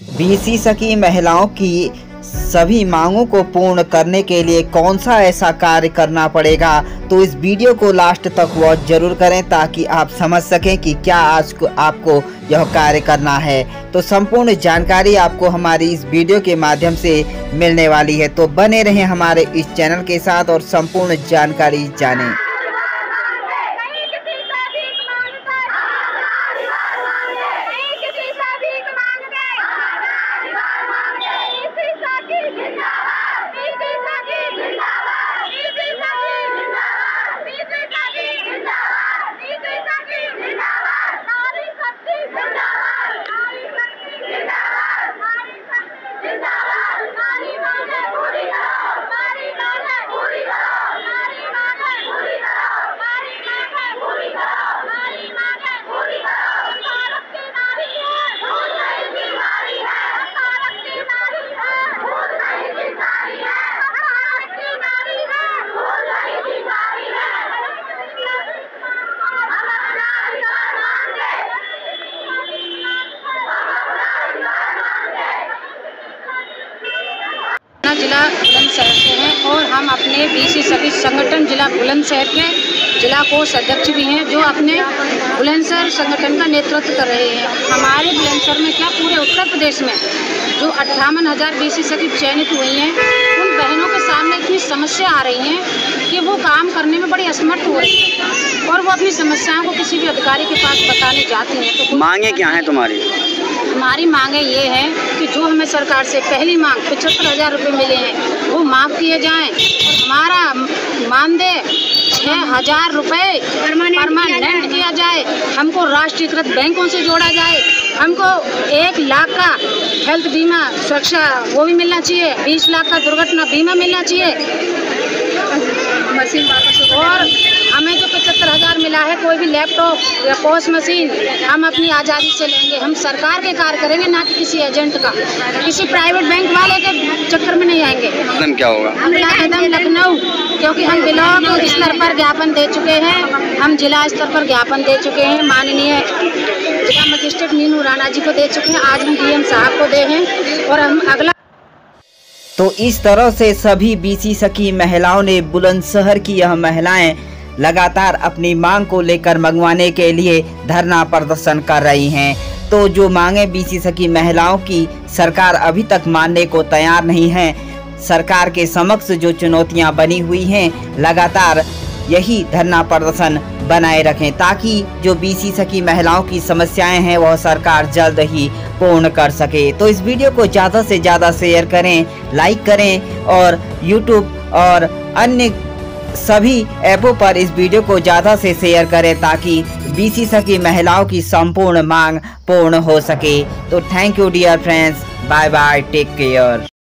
BC सकी महिलाओं की सभी मांगों को पूर्ण करने के लिए कौन सा ऐसा कार्य करना पड़ेगा? तो इस वीडियो को लास्ट तक वॉच ज़रूर करें ताकि आप समझ सकें कि क्या आज को आपको यह कार्य करना है। तो संपूर्ण जानकारी आपको हमारी इस वीडियो के माध्यम से मिलने वाली है। तो बने रहें हमारे इस चैनल के साथ और संपूर्ण जानकारी जानें नहीं किसी से भीख मांगते नहीं किसी से भीख मांगते इसी साकी जिंदाबाद इसी साकी जिंदाबाद इसी साकी जिंदाबाद इसी साकी जिंदाबाद इसी साकी जिंदाबाद नारी शक्ति जिंदाबाद नारी शक्ति जिंदाबाद नारी शक्ति जिंदाबाद नारी मांगे पूरी करो नारी मांगे पूरी करो नारी मांगे पूरी करो नारी मांगे पूरी करो नारी मांगे पूरी करो भारत की नारी है भूल नहीं बीमारी है भारत की नारी है भूल नहीं बीमारी है भारत की नारी है भूल नहीं बीमारी है हम अपना अधिकार मांगते हम अपना अधिकार पटना जिला बुलंदशहर से हैं और हम अपने बीसी सभी संगठन जिला बुलंदशहर के जिला कोष अध्यक्ष भी हैं, जो अपने बुलंदशहर संगठन का नेतृत्व कर रहे हैं। हमारे बुलंदशहर में क्या पूरे उत्तर प्रदेश में जो अट्ठावन हज़ार बीसी सखी चयनित हुई हैं, उन बहनों के सामने इतनी समस्या आ रही हैं कि वो काम करने में बड़ी असमर्थ हो रही है और वो अपनी समस्याओं को किसी भी अधिकारी के पास बताने जाती हैं तो मांगे क्या हैं तुम्हारी? हमारी मांगे ये है कि जो हमें सरकार से पहली मांग पचहत्तर हज़ार रुपये मिले हैं वो माफ़ किए जाएँ। और हमारा मानदेय छः हज़ार रुपये परमानेंट किया जाए। हमको राष्ट्रीयकृत बैंकों से जोड़ा जाए। हमको एक लाख का हेल्थ बीमा सुरक्षा वो भी मिलना चाहिए। बीस लाख का दुर्घटना बीमा मिलना चाहिए। मशीन और हमें जो पचहत्तर हज़ार मिला है कोई भी लैपटॉप या पोस्ट मशीन हम अपनी आज़ादी से लेंगे। हम सरकार के कार्य करेंगे ना कि किसी एजेंट का। किसी प्राइवेट बैंक वाले के चक्कर में नहीं आएँगे। क्या होगा? कदम लखनऊ क्योंकि हम ब्लॉक स्तर पर ज्ञापन दे चुके हैं हम जिला स्तर पर ज्ञापन दे चुके हैं। माननीय जिला मजिस्ट्रेट मीनू राणा जी को दे चुके हैं। आज हम डीएम साहब को दे हैं और हम अगला तो इस तरह से सभी बीसी सकी महिलाओं ने बुलंदशहर की यह महिलाएँ लगातार अपनी मांग को लेकर मंगवाने के लिए धरना प्रदर्शन कर रही हैं। तो जो मांगे बीसी सकी महिलाओं की सरकार अभी तक मानने को तैयार नहीं है, सरकार के समक्ष जो चुनौतियाँ बनी हुई हैं, लगातार यही धरना प्रदर्शन बनाए रखें, ताकि जो बीसी सकी महिलाओं की समस्याएँ हैं, वह सरकार जल्द ही पूर्ण कर सके। तो इस वीडियो को ज़्यादा से ज़्यादा शेयर करें, लाइक करें और यूट्यूब और अन्य सभी ऐपों पर इस वीडियो को ज़्यादा से शेयर करें ताकि बीसी सकी महिलाओं की संपूर्ण मांग पूर्ण हो सके। तो thank you dear friends bye bye take care